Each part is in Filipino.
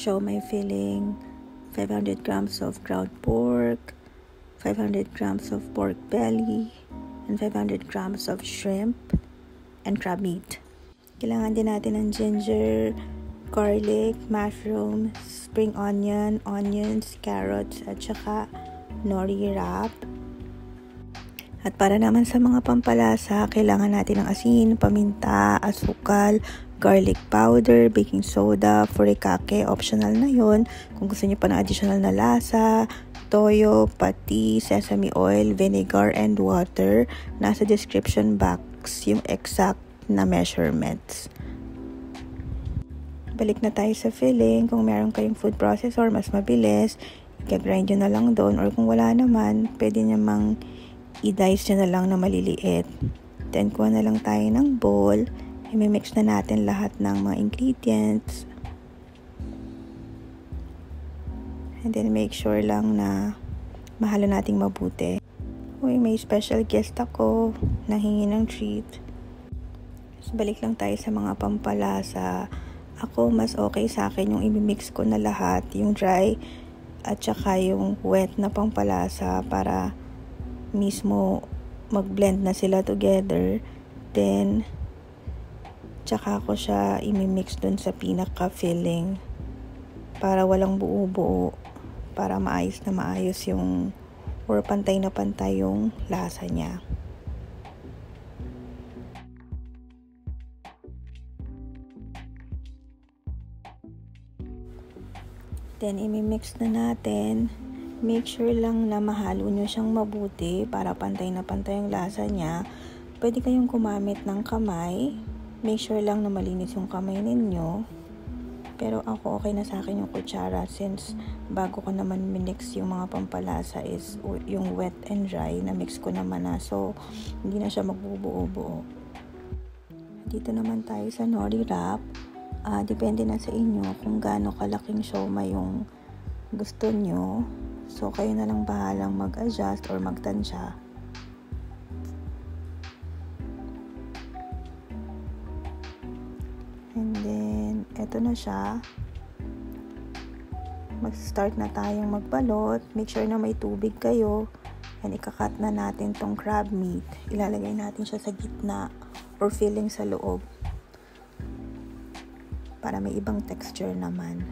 siomai filling, 500 grams of ground pork, 500 grams of pork belly, and 500 grams of shrimp and crab meat. Kailangan din natin ng ginger, garlic, mushroom, spring onion, onions, carrots, at saka nori wrap. At para naman sa mga pampalasa, kailangan natin ng asin, paminta, asukal, garlic powder, baking soda, furikake, optional na yon. Kung gusto niyo pa ng additional na lasa, toyo, pati, sesame oil, vinegar, and water, nasa description box yung exact na measurements. Balik na tayo sa filling. Kung meron kayong food processor, mas mabilis, i-grind nyo na lang doon. Or kung wala naman, pwede namang i-dice nyo na lang na maliliit. Then, kuha na lang tayo ng bowl. I-mix na natin lahat ng mga ingredients. And then, make sure lang na mahalo nating mabuti. Uy, may special guest ako. Nahingi ng treat. So, balik lang tayo sa mga pampalasa. Ako, mas okay sa akin yung i-mix ko na lahat. Yung dry at saka yung wet na pampalasa para mismo mag-blend na sila together. Then, tsaka ko siya imimix dun sa pinaka-filling para walang buo-buo para maayos na maayos yung or pantay na pantay yung lasa niya. Then, imimix na natin make sure lang na mahalo nyo siyang mabuti para pantay na pantay ang lasa niya. Pwede kayong gumamit ng kamay. Make sure lang na malinis yung kamay ninyo. Pero ako okay na sa akin yung kutsara since bago ko naman minix yung mga pampalasa is yung wet and dry na mix ko naman na. So, hindi na siya magbubuo-buo. Dito naman tayo sa nori wrap. Uh, depende na sa inyo kung gaano kalaking sioma yung gusto nyo. So, kayo na lang bahalang mag-adjust or magtansya. And then, eto na siya. Mag-start na tayong magbalot. Make sure na may tubig kayo. And ikakat na natin tong crab meat. Ilalagay natin siya sa gitna or filling sa loob. Para may ibang texture naman.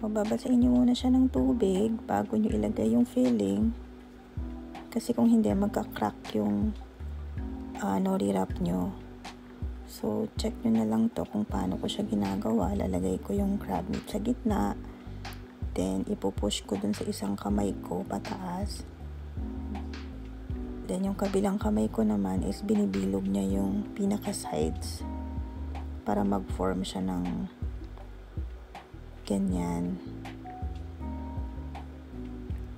O, babasain nyo muna siya ng tubig bago nyo ilagay yung filling. Kasi kung hindi, magka-crack yung uh, nori wrap nyo. So, check nyo na lang to kung paano ko siya ginagawa. Lalagay ko yung crab meat sa gitna. Then, ipupush ko dun sa isang kamay ko pataas. Then, yung kabilang kamay ko naman is binibilog niya yung pinaka-sides para mag-form siya ng ganyan.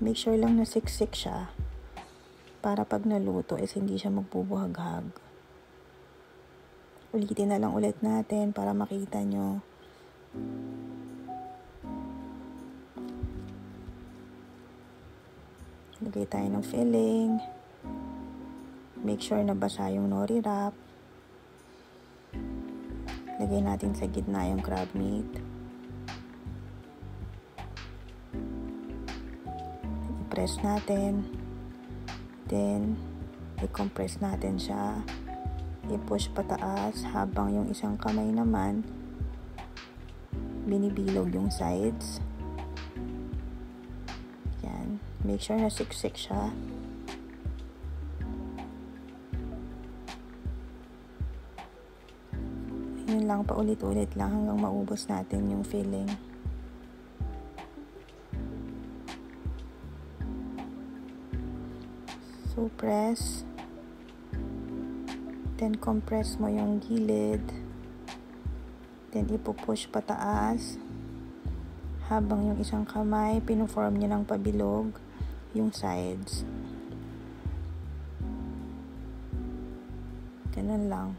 Make sure lang na siksik siya para pag naluto is hindi siya magbubuhaghag. Ulitin na lang ulit natin para makita nyo. Lagay tayo ng filling. Make sure na basa yung nori wrap. Lagay natin sa gitna yung crab meat. i-press natin. Then, i-compress natin siya. I-push pataas habang yung isang kamay naman binibilog yung sides. Yan. Make sure na siksik siya. Yun lang, paulit-ulit lang hanggang maubos natin yung filling. So, press. Then, compress mo yung gilid. Then, ipupush pataas. Habang yung isang kamay, pinuform niya ng pabilog yung sides. Ganun lang.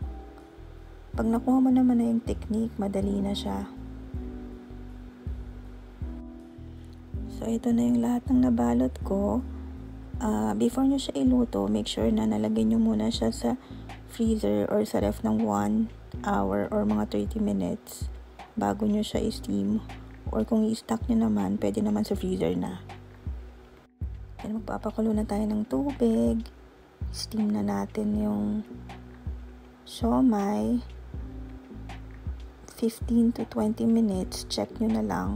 Pag nakuha mo naman na yung technique, madali na siya. So, ito na yung lahat ng nabalot ko uh, before nyo siya iluto, make sure na nalagay nyo muna siya sa freezer or sa ref ng 1 hour or mga 30 minutes bago nyo siya i-steam. Or kung i-stack nyo naman, pwede naman sa freezer na. Then magpapakulo na tayo ng tubig. Steam na natin yung siomay. 15 to 20 minutes. Check nyo na lang.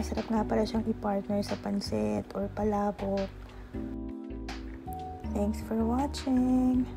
Masarap nga pala siyang i-partner sa pansit or palabok. Thanks for watching!